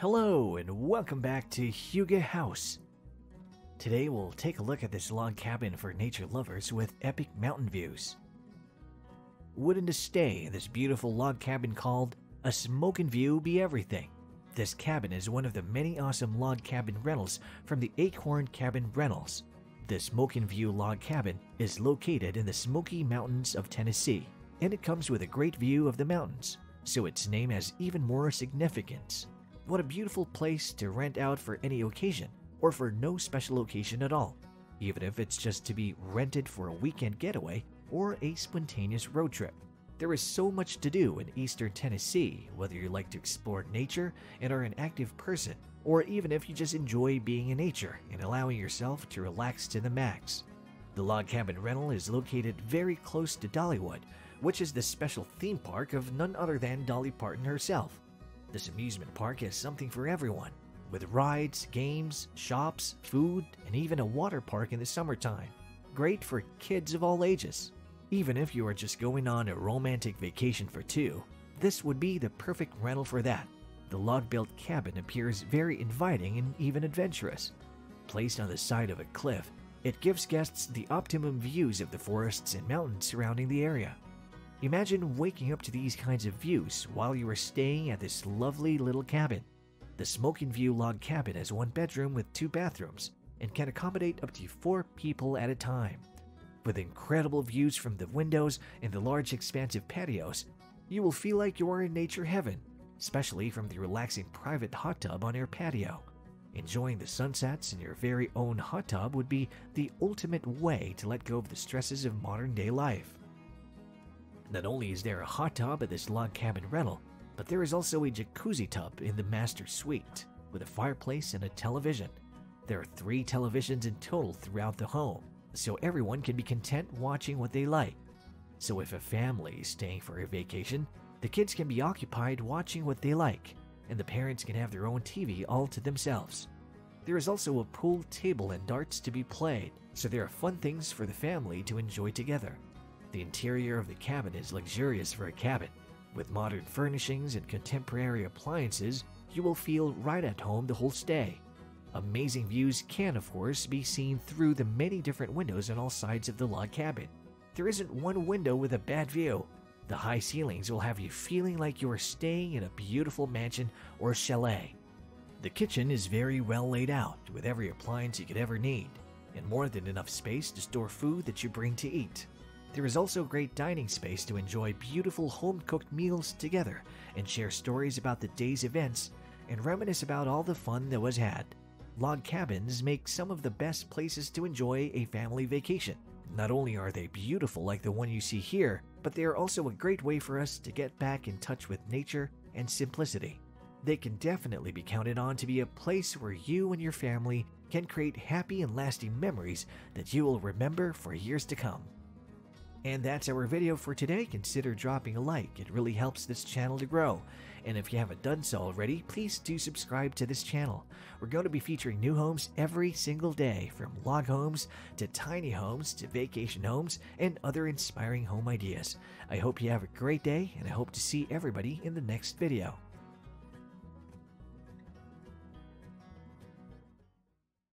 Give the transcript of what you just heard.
Hello and welcome back to Hygge Houze. Today we'll take a look at this log cabin for nature lovers with epic mountain views. Wouldn't a stay in this beautiful log cabin called a Smokin' view be everything? This cabin is one of the many awesome log cabin rentals from the Acorn Cabin Rentals. The Smokin' View log cabin is located in the Smoky Mountains of Tennessee, and it comes with a great view of the mountains, so its name has even more significance. What a beautiful place to rent out for any occasion, or for no special occasion at all, even if it's just to be rented for a weekend getaway or a spontaneous road trip. There is so much to do in eastern Tennessee, whether you like to explore nature and are an active person, or even if you just enjoy being in nature and allowing yourself to relax to the max. The log cabin rental is located very close to Dollywood, which is the special theme park of none other than Dolly Parton herself. This amusement park has something for everyone, with rides, games, shops, food, and even a water park in the summertime. Great for kids of all ages. Even if you are just going on a romantic vacation for two, this would be the perfect rental for that. The log built cabin appears very inviting and even adventurous. Placed on the side of a cliff, it gives guests the optimum views of the forests and mountains surrounding the area. Imagine waking up to these kinds of views while you are staying at this lovely little cabin. The Smoking View log cabin has one bedroom with two bathrooms and can accommodate up to four people at a time. With incredible views from the windows and the large expansive patios, you will feel like you are in nature heaven, especially from the relaxing private hot tub on your patio. Enjoying the sunsets in your very own hot tub would be the ultimate way to let go of the stresses of modern day life. Not only is there a hot tub at this log cabin rental, but there is also a jacuzzi tub in the master suite with a fireplace and a television. There are three televisions in total throughout the home, so everyone can be content watching what they like. So if a family is staying for a vacation, the kids can be occupied watching what they like, and the parents can have their own TV all to themselves. There is also a pool table and darts to be played, so there are fun things for the family to enjoy together. The interior of the cabin is luxurious for a cabin. With modern furnishings and contemporary appliances, you will feel right at home the whole stay. Amazing views can, of course, be seen through the many different windows on all sides of the log cabin. There isn't one window with a bad view. The high ceilings will have you feeling like you are staying in a beautiful mansion or chalet. The kitchen is very well laid out, with every appliance you could ever need, and more than enough space to store food that you bring to eat. There is also great dining space to enjoy beautiful home cooked meals together and share stories about the day's events and reminisce about all the fun that was had. Log cabins make some of the best places to enjoy a family vacation. Not only are they beautiful like the one you see here, but they are also a great way for us to get back in touch with nature and simplicity. They can definitely be counted on to be a place where you and your family can create happy and lasting memories that you will remember for years to come. And that's our video for today. Consider dropping a like, it really helps this channel to grow. And if you haven't done so already, please do subscribe to this channel. We're going to be featuring new homes every single day, from log homes to tiny homes to vacation homes and other inspiring home ideas. I hope you have a great day, and I hope to see everybody in the next video.